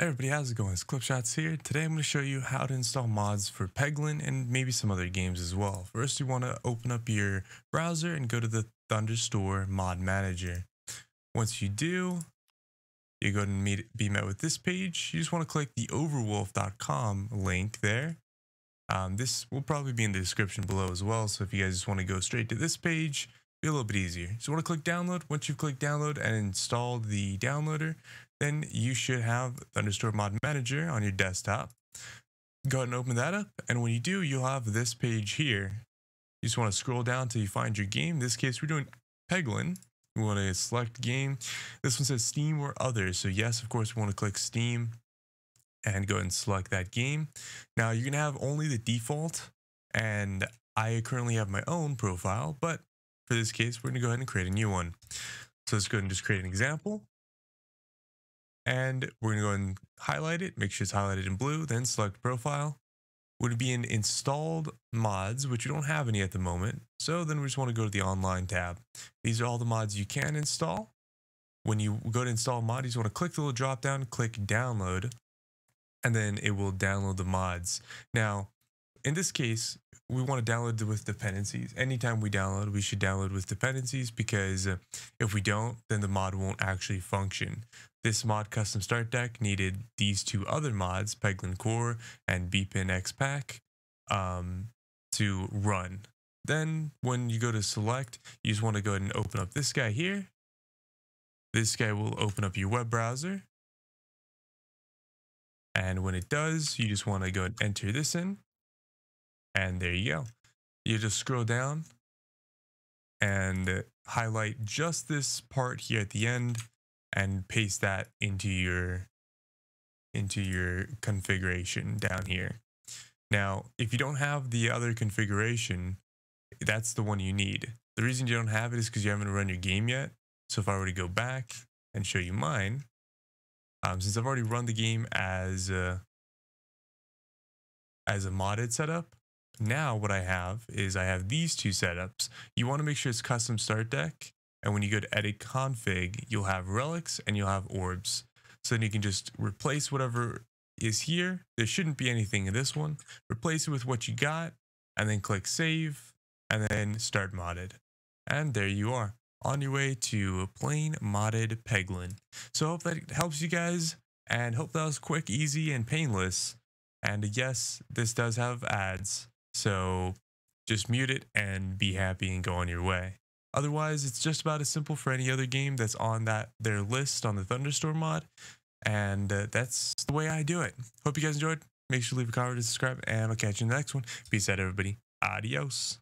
everybody, how's it going? It's Clippedshots here. Today I'm going to show you how to install mods for Peglin and maybe some other games as well. First, you want to open up your browser and go to the Thunderstore Mod Manager. Once you do, you go and meet, be met with this page. You just want to click the overwolf.com link there. Um, this will probably be in the description below as well. So if you guys just want to go straight to this page, it'll be a little bit easier. So you want to click download. Once you've clicked download and installed the downloader, then you should have Thunderstore Mod Manager on your desktop. Go ahead and open that up. And when you do, you'll have this page here. You just want to scroll down till you find your game. In this case, we're doing Peglin. We want to select game. This one says Steam or others. So yes, of course, we want to click Steam and go ahead and select that game. Now you're going to have only the default and I currently have my own profile, but for this case, we're going to go ahead and create a new one. So let's go ahead and just create an example. And we're to go and highlight it, make sure it's highlighted in blue, then select profile. Would be in installed mods, which we don't have any at the moment. So then we just want to go to the online tab. These are all the mods you can install. When you go to install mod, you just want to click the little drop down, click download, and then it will download the mods. Now, in this case, we want to download with dependencies. Anytime we download, we should download with dependencies because if we don't, then the mod won't actually function. This mod custom start deck needed these two other mods, Peglin Core and BepInExPack, um, to run. Then when you go to select, you just want to go ahead and open up this guy here. This guy will open up your web browser. And when it does, you just want to go and enter this in. And there you go. You just scroll down and highlight just this part here at the end and paste that into your into your configuration down here. Now, if you don't have the other configuration, that's the one you need. The reason you don't have it is because you haven't run your game yet. So if I were to go back and show you mine, um, since I've already run the game as a, as a modded setup, now what I have is I have these two setups. You want to make sure it's custom start deck. And when you go to edit config, you'll have relics and you'll have orbs. So then you can just replace whatever is here. There shouldn't be anything in this one. Replace it with what you got and then click save and then start modded. And there you are on your way to a plain modded Peglin. So I hope that helps you guys and hope that was quick, easy, and painless. And yes, this does have ads. So just mute it and be happy and go on your way. Otherwise, it's just about as simple for any other game that's on that their list on the Thunderstore mod. And uh, that's the way I do it. Hope you guys enjoyed. Make sure to leave a comment and subscribe, and I'll catch you in the next one. Peace out, everybody. Adios.